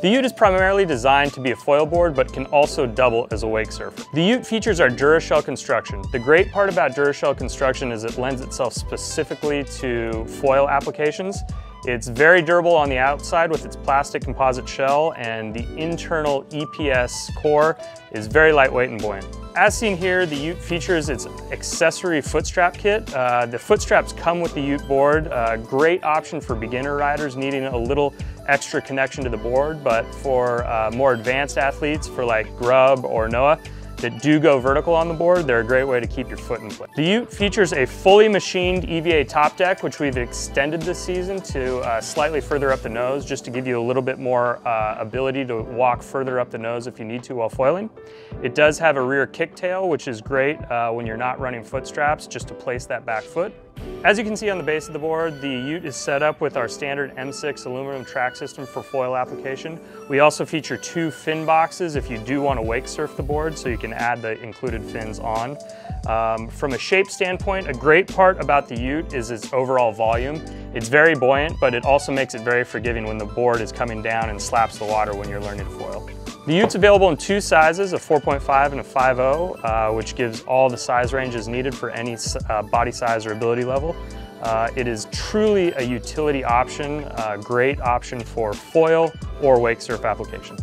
The Ute is primarily designed to be a foil board, but can also double as a wake surfer. The Ute features our Durashell construction. The great part about Durashell construction is it lends itself specifically to foil applications. It's very durable on the outside with its plastic composite shell and the internal EPS core is very lightweight and buoyant. As seen here, the Ute features its accessory foot strap kit. Uh, the foot straps come with the Ute board. Uh, great option for beginner riders needing a little extra connection to the board, but for uh, more advanced athletes, for like Grub or Noah, that do go vertical on the board, they're a great way to keep your foot in place. The Ute features a fully machined EVA top deck, which we've extended this season to uh, slightly further up the nose, just to give you a little bit more uh, ability to walk further up the nose if you need to while foiling. It does have a rear kicktail, which is great uh, when you're not running foot straps, just to place that back foot. As you can see on the base of the board, the Ute is set up with our standard M6 aluminum track system for foil application. We also feature two fin boxes if you do want to wake surf the board, so you can add the included fins on. Um, from a shape standpoint, a great part about the Ute is its overall volume. It's very buoyant, but it also makes it very forgiving when the board is coming down and slaps the water when you're learning to foil. The Ute's available in two sizes, a 4.5 and a 5.0, uh, which gives all the size ranges needed for any uh, body size or ability level. Uh, it is truly a utility option, a great option for foil or wake surf application.